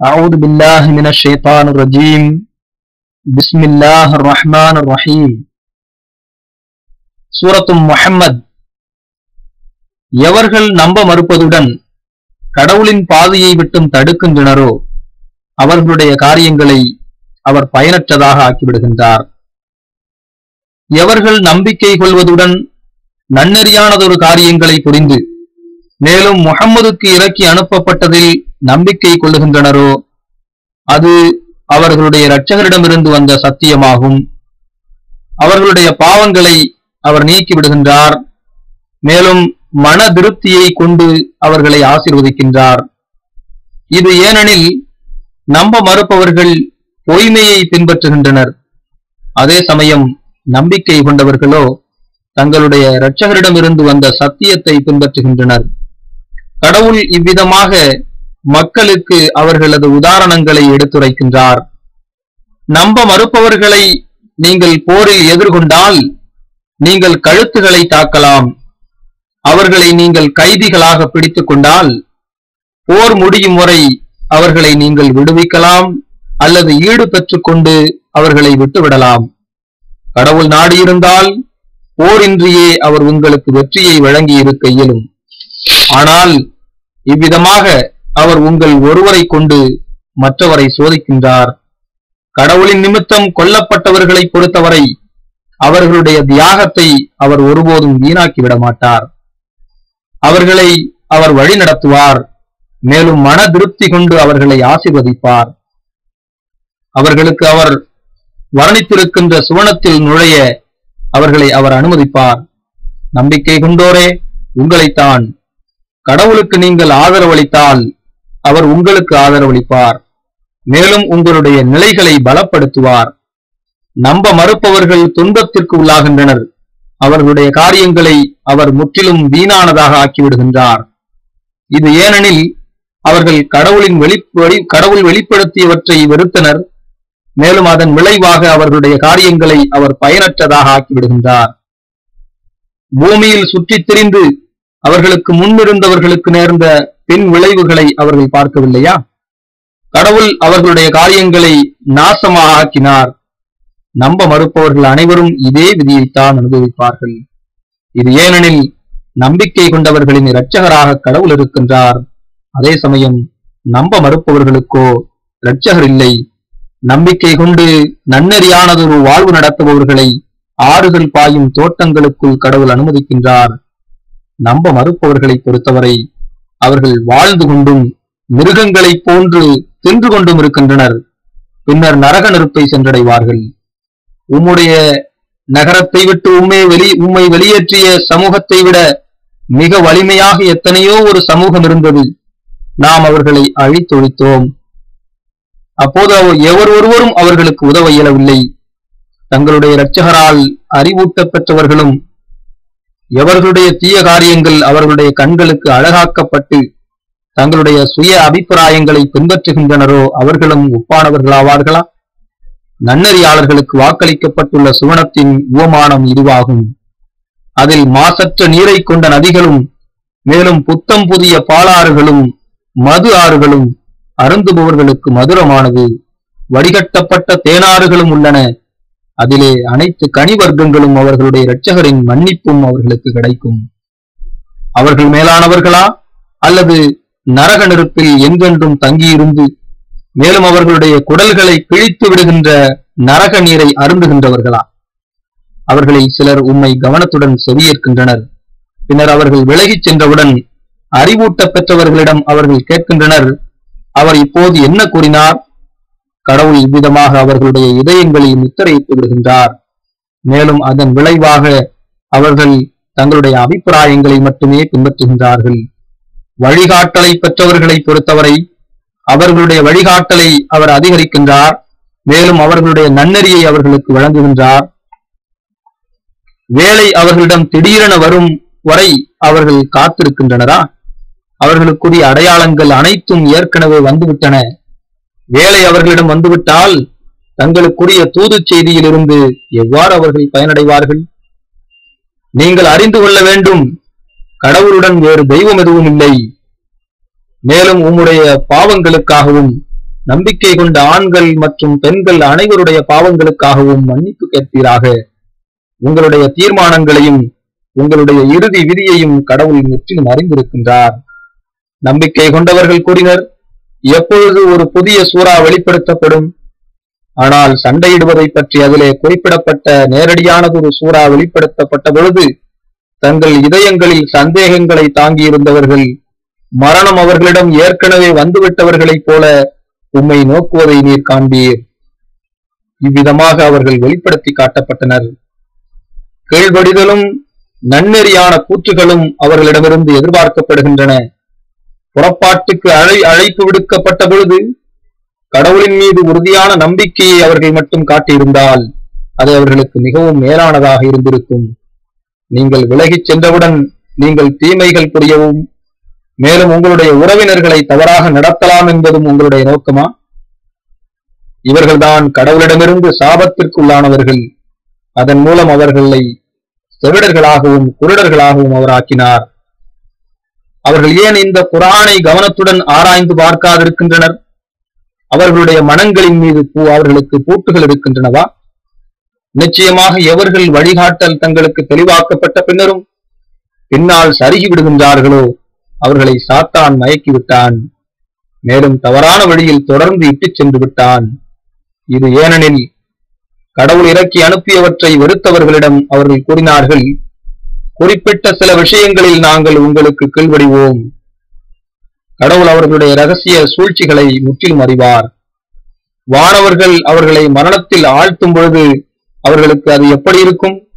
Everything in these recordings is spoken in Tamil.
أعوذ بالله من الشيطان الرجيم بسم الله الرحمن الرحيم சூரத்து முஹம்மத் எவர்கள் நம்ப மறுப்பதுடன் கடவுளின் பாதையை விட்டும் தடுக்கின்றனரோ அவர்களுடைய காரியங்களை அவர் பயனற்றதாக ஆக்கிவிடுகின்றார் எவர்கள் நம்பிக்கை கொள்வதுடன் நன்னெறியானதொரு காரியங்களை புரிந்து மேலும் முகம்மதுக்கு இறக்கி அனுப்பப்பட்டதில் நம்பிக்கை கொள்ளுகின்றனரோ? அது அவர்களுடைய இரட்சகரிடமிருந்து வந்த சத்தியமாகும். அவர்களுடைய பாவங்களை அவர் நீக்கி விடுகின்றார். மேலும் மன திருப்தியை கொண்டு அவர்களை ஆசிர்வதிக்கின்றார். இது ஏனெனில் நம்ப மறுப்பவர்கள் பொய்மையை பின்பற்றுகின்றனர். அதே சமயம் நம்பிக்கை கொண்டவர்களோ தங்களுடைய இரட்சகரிடமிருந்து வந்த சத்தியத்தை பின்பற்றுகின்றனர். கடவுள் இவ்விதமாக மக்களுக்கு அவர்களது உதாரணங்களை எடுத்துரைக்கின்றார். நம்ப மறுப்பவர்களை நீங்கள் போரில் எதிர்கொண்டால் நீங்கள் கழுத்துகளை தாக்கலாம். அவர்களை நீங்கள் கைதிகளாக பிடித்துக் கொண்டால் போர் முடியும் வரை அவர்களை நீங்கள் விடுவிக்கலாம் அல்லது ஈடு பெற்றுக்கொண்டு அவர்களை விட்டுவிடலாம். கடவுள் நாடியிருந்தால் போரின்றியே அவர் உங்களுக்கு வெற்றியை வழங்கி இருக்க இயலும். ஆனால் இவ்விதமாக அவர் உங்கள் ஒருவரை கொண்டு மற்றவரை சோதிக்கின்றார். கடவுளின் நிமித்தம் கொல்லப்பட்டவர்களை பொறுத்தவரை அவர்களுடைய தியாகத்தை அவர் ஒருபோதும் வீணாக்கி விட மாட்டார் அவர்களை அவர் வழி நடத்துவார். மேலும் மன திருப்தி கொண்டு அவர்களை ஆசிர்வதிப்பார். அவர்களுக்கு அவர் வர்ணித்திருக்கின்ற சுவனத்தில் நுழைய அவர்களை அவர் அனுமதிப்பார். நம்பிக்கை கொண்டோரே உங்களைத்தான். கடவுளுக்கு நீங்கள் ஆதரவளித்தால் அவர் உங்களுக்கு ஆதரவளிப்பார். மேலும் உங்களுடைய நிலைகளை பலப்படுத்துவார். நம்ப மறுப்பவர்கள் துன்பத்திற்கு உள்ளாகின்றனர். அவர்களுடைய காரியங்களை அவர் முற்றிலும் வீணானதாக ஆக்கிவிடுகின்றார். இது ஏனெனில் அவர்கள் கடவுளின் வெளி கடவுள் வெளிப்படுத்தியவற்றை வெறுத்தனர். மேலும் அதன் விளைவாக அவர்களுடைய காரியங்களை அவர் பயனற்றதாக ஆக்கிவிடுகின்றார். பூமியில் சுற்றித் திரிந்து அவர்களுக்கு முன்னிருந்தவர்களுக்கு நேர்ந்த பின் விளைவுகளை அவர்கள் பார்க்கவில்லையா? கடவுள் அவர்களுடைய காரியங்களை நாசமாக ஆக்கினார் நம்ப மறுப்பவர்கள் அனைவரும் இதே விதியைத்தான் அனுபவிப்பார்கள். இது ஏனெனில் நம்பிக்கை கொண்டவர்களின் இரட்சகராக கடவுள் இருக்கின்றார். அதே சமயம் நம்ப மறுப்பவர்களுக்கோ இரட்சகர் இல்லை. நம்பிக்கை கொண்டு நன்னறியானதொரு வாழ்வு நடத்துபவர்களை ஆறுகள் பாயும் தோட்டங்களுக்குள் கடவுள் அனுமதிக்கின்றார். நம்ப மறுப்பவர்களை பொறுத்தவரை அவர்கள் வாழ்ந்து கொண்டும் மிருகங்களைப் போன்று தின்று கொண்டும் இருக்கின்றனர். பின்னர் நரக நெருப்பை சென்றடைவார்கள். உம்முடைய நகரத்தை விட்டு உண்மை வெளி உம்மை வெளியேற்றிய சமூகத்தை விட மிக வலிமையாக எத்தனையோ ஒரு சமூகம் இருந்தது. நாம் அவர்களை அழித்தொழித்தோம். அப்போது எவர் ஒருவரும் அவர்களுக்கு உதவ இயலவில்லை. தங்களுடைய இரட்சகரால் அறிவூட்ட பெற்றவர்களும் எவர்களுடைய தீய காரியங்கள் அவர்களுடைய கண்களுக்கு அழகாக்கப்பட்டு தங்களுடைய சுய அபிப்பிராயங்களை பின்பற்றுகின்றனரோ அவர்களும் ஒப்பானவர்களாவார்களா? நன்னறியாளர்களுக்கு வாக்களிக்கப்பட்டுள்ள சுவனத்தின் உவமானம் இதுவாகும். அதில் மாசற்ற நீரை கொண்ட நதிகளும் மேலும் புத்தம் புதிய பாலாறுகளும் மது ஆறுகளும் அருந்துபவர்களுக்கு மதுரமானது. வடிகட்டப்பட்ட தேனாறுகளும் உள்ளன. அதிலே அனைத்து கனி வர்க்கங்களும் அவர்களுடைய இரட்சகரின் மன்னிப்பும் அவர்களுக்கு கிடைக்கும். அவர்கள் மேலானவர்களா? அல்லது நரக நெருப்பில் எங்கென்றும் தங்கியிருந்து மேலும் அவர்களுடைய குடல்களை கிழித்து விடுகின்ற நரக நீரை அருந்துகின்றவர்களா? அவர்களில் சிலர் உம்மை கவனத்துடன் செவியேற்கின்றனர். பின்னர் அவர்கள் விலகிச் சென்றவுடன் அறிவூட்ட பெற்றவர்களிடம் அவர்கள் கேட்கின்றனர் அவர் இப்போது என்ன கூறினார்? கடவுள் இவ்விதமாக அவர்களுடைய இதயங்களில் முத்திரையிட்டு விடுகின்றார் மேலும் அதன் விளைவாக அவர்கள் தங்களுடைய அபிப்பிராயங்களை மட்டுமே பின்பற்றுகின்றார்கள். வழிகாட்டலை பெற்றவர்களை பொறுத்தவரை அவர்களுடைய வழிகாட்டலை அவர் அதிகரிக்கின்றார். மேலும் அவர்களுடைய நன்னெறியை அவர்களுக்கு வழங்குகின்றார். வேலை அவர்களிடம் திடீரென வரும் வரை அவர்கள் காத்திருக்கின்றனரா? அவர்களுக்குரிய அடையாளங்கள் அனைத்தும் ஏற்கனவே வந்துவிட்டன. வேலை அவர்களிடம் வந்துவிட்டால் தங்களுக்குரிய தூதுச் செய்தியிலிருந்து எவ்வாறு அவர்கள் பயனடைவார்கள்? நீங்கள் அறிந்து கொள்ள வேண்டும் கடவுளுடன் வேறு தெய்வம் எதுவும் இல்லை. மேலும் உம்முடைய பாவங்களுக்காகவும் நம்பிக்கை கொண்ட ஆண்கள் மற்றும் பெண்கள் அனைவருடைய பாவங்களுக்காகவும் மன்னிப்பு கேட்பீராக. உங்களுடைய தீர்மானங்களையும் உங்களுடைய இறுதி விதியையும் கடவுள் முற்றிலும் அறிந்திருக்கின்றார். நம்பிக்கை கொண்டவர்கள் கூறினர் எப்பொழுது ஒரு புதிய சூறா வெளிப்படுத்தப்படும்? ஆனால் சண்டையிடுவதை பற்றி அதிலே குறிப்பிடப்பட்ட நேரடியானதொரு சூறா வெளிப்படுத்தப்பட்ட பொழுது தங்கள் இதயங்களில் சந்தேகங்களை தாங்கியிருந்தவர்கள் மரணம் அவர்களிடம் ஏற்கனவே வந்துவிட்டவர்களைப் போல உம்மை நோக்குவதை நீர் காண்பீர். இவ்விதமாக அவர்கள் வெளிப்படுத்தி காட்டப்பட்டனர். கீழ்வடிதலும் நன்னெறியான கூற்றுகளும் அவர்களிடமிருந்து எதிர்பார்க்கப்படுகின்றன. புறப்பாட்டுக்கு அழை அழைப்பு விடுக்கப்பட்ட பொழுது கடவுளின் மீது உறுதியான நம்பிக்கையை அவர்கள் மட்டும் காட்டியிருந்தால் அது அவர்களுக்கு மிகவும் மேலானதாக இருந்திருக்கும். நீங்கள் விலகிச் சென்றவுடன் நீங்கள் தீமைகள் புரியவும் மேலும் உங்களுடைய உறவினர்களை தவறாக நடத்தலாம் என்பதும் உங்களுடைய நோக்கமா? இவர்கள்தான் கடவுளிடமிருந்து சாபத்திற்குள்ளானவர்கள். அதன் மூலம் அவர்களை செவிடர்களாகவும் குருடர்களாகவும் அவர் ஆக்கினார். அவர்கள் ஏன் இந்த குரானை கவனத்துடன் ஆராய்ந்து பார்க்காதிருக்கின்றனர்? அவர்களுடைய மனங்களின் மீது பூ அவர்களுக்கு பூட்டுகள் இருக்கின்றனவா? நிச்சயமாக எவர்கள் வழிகாட்டல் தங்களுக்கு தெளிவாக்கப்பட்ட பின்னரும் பின்னால் சருகி விடுகின்றார்களோ அவர்களை சாத்தான் மயக்கி விட்டான் மேலும் தவறான வழியில் தொடர்ந்து இட்டுச் சென்று விட்டான். இது ஏனெனில் கடவுள் இறக்கி அனுப்பியவற்றை வெறுத்தவர்களிடம் அவர்கள் கூறினார்கள் குறிப்பிட்ட சில விஷயங்களில் நாங்கள் உங்களுக்கு கீழ்வடிவோம். கடவுள் அவர்களுடைய ரகசிய சூழ்ச்சிகளை முற்றிலும் அறிவார். வானவர்கள் அவர்களை மரணத்தில் ஆழ்த்தும் பொழுது அவர்களுக்கு அது எப்படி இருக்கும்?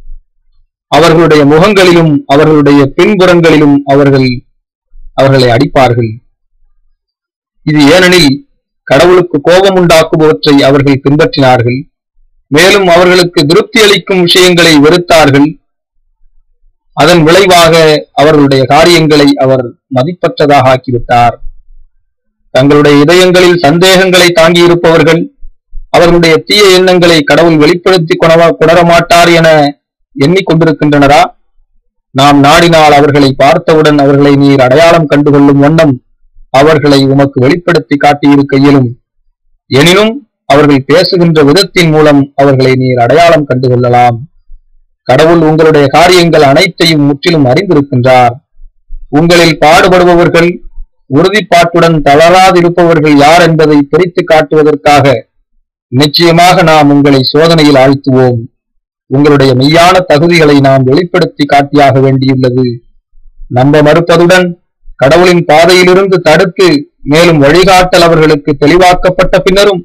அவர்களுடைய முகங்களிலும் அவர்களுடைய பின்புறங்களிலும் அவர்கள் அவர்களை அடிப்பார்கள். இது ஏனெனில் கடவுளுக்கு கோபம் உண்டாக்குபவற்றை அவர்கள் பின்பற்றினார்கள். மேலும் அவர்களுக்கு திருப்தி அளிக்கும் விஷயங்களை வெறுத்தார்கள். அதன் விளைவாக அவர்களுடைய காரியங்களை அவர் மதிப்பற்றதாக ஆக்கிவிட்டார். தங்களுடைய இதயங்களில் சந்தேகங்களை தாங்கியிருப்பவர்கள் அவர்களுடைய தீய எண்ணங்களை கடவுள் வெளிப்படுத்தி கொணவா குணரமாட்டார் என எண்ணிக்கொண்டிருக்கின்றனரா? நாம் நாடினால் அவர்களை பார்த்தவுடன் அவர்களை நீர் அடையாளம் கண்டுகொள்ளும் வண்ணம் அவர்களை உமக்கு வெளிப்படுத்தி காட்டியிருக்க இயலும் எனினும் அவர்கள் பேசுகின்ற விதத்தின் மூலம் அவர்களை நீர் அடையாளம் கண்டுகொள்ளலாம். கடவுள் உங்களுடைய காரியங்கள் அனைத்தையும் முற்றிலும் அறிந்திருக்கின்றார். உங்களில் பாடுபடுபவர்கள் உறுதிப்பாட்டுடன் தளராதிருப்பவர்கள் யார் என்பதை பிரித்து காட்டுவதற்காக நிச்சயமாக நாம் உங்களை சோதனையில் ஆழ்த்துவோம். உங்களுடைய மெய்யான தகுதிகளை நாம் வெளிப்படுத்தி காட்டியாக வேண்டியுள்ளது. நம்ப மறுப்பதுடன் கடவுளின் பாதையிலிருந்து தடுத்து மேலும் வழிகாட்டல் அவர்களுக்கு தெளிவாக்கப்பட்ட பின்னரும்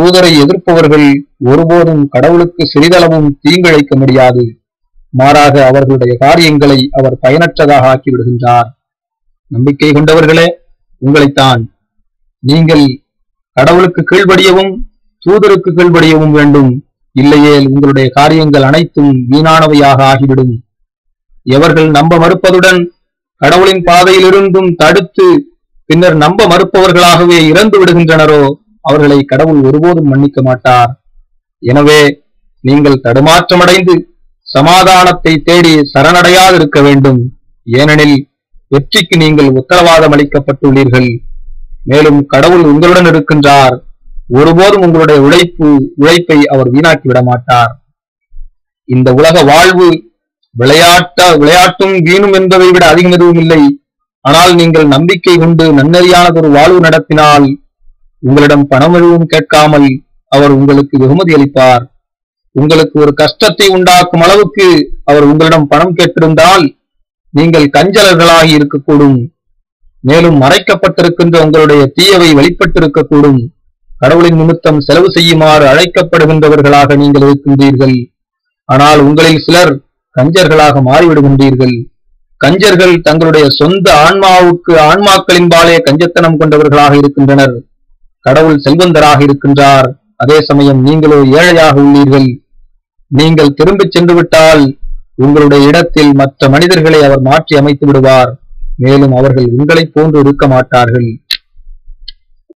தூதரை எதிர்ப்பவர்கள் ஒருபோதும் கடவுளுக்கு சிறிதளவும் தீங்கிழைக்க முடியாது. மாறாக அவர்களுடைய காரியங்களை அவர் பயனற்றதாக ஆக்கிவிடுகின்றார். நம்பிக்கை கொண்டவர்களே உங்களைத்தான் நீங்கள் கடவுளுக்கு கீழ்படியவும் தூதருக்கு கீழ்படியவும் வேண்டும். இல்லையேல் உங்களுடைய காரியங்கள் அனைத்தும் வீணானவையாக ஆகிவிடும். எவர்கள் நம்ப மறுப்பதுடன் கடவுளின் பாதையிலிருந்தும் தடுத்து பின்னர் நம்ப மறுப்பவர்களாகவே இறந்து விடுகின்றனரோ அவர்களை கடவுள் ஒருபோதும் மன்னிக்க மாட்டார். எனவே நீங்கள் தடுமாற்றமடைந்து சமாதானத்தை தேடி சரணடையாதிருக்க வேண்டும். ஏனெனில் வெற்றிக்கு நீங்கள் உத்தரவாதம் அளிக்கப்பட்டுள்ளீர்கள். மேலும் கடவுள் உங்களுடன் இருக்கின்றார். ஒருபோதும் உங்களுடைய உழைப்பு உழைப்பை அவர் வீணாக்கி விட மாட்டார் இந்த உலக வாழ்வு விளையாட்ட விளையாட்டும் வீணும் என்பதை விட அதிகம் எதுவும் இல்லை. ஆனால் நீங்கள் நம்பிக்கை கொண்டு நன்னறியானதொரு வாழ்வு நடத்தினால் உங்களிடம் பணம் எதுவும் கேட்காமல் அவர் உங்களுக்கு வெகுமதி அளிப்பார். உங்களுக்கு ஒரு கஷ்டத்தை உண்டாக்கும் அளவுக்கு அவர் உங்களிடம் பணம் கேட்டிருந்தால் நீங்கள் கஞ்சலர்களாகி இருக்கக்கூடும். மேலும் மறைக்கப்பட்டிருக்கின்ற உங்களுடைய தீயவை வெளிப்பட்டிருக்கக்கூடும். கடவுளின் நிமித்தம் செலவு செய்யுமாறு அழைக்கப்படுகின்றவர்களாக நீங்கள் இருக்கின்றீர்கள். ஆனால் உங்களில் சிலர் கஞ்சர்களாக மாறிவிடுகின்றீர்கள். கஞ்சர்கள் தங்களுடைய சொந்த ஆன்மாவுக்கு ஆன்மாக்களின்பாலே கஞ்சத்தனம் கொண்டவர்களாக இருக்கின்றனர். கடவுள் செல்வந்தராக இருக்கின்றார். அதே சமயம் நீங்களோ ஏழையாக உள்ளீர்கள். நீங்கள் திரும்பிச் சென்று விட்டால் உங்களுடைய இடத்தில் மற்ற மனிதர்களை அவர் மாற்றி அமைத்து விடுவார். மேலும் அவர்கள் உங்களைப் போன்று இருக்க மாட்டார்கள்.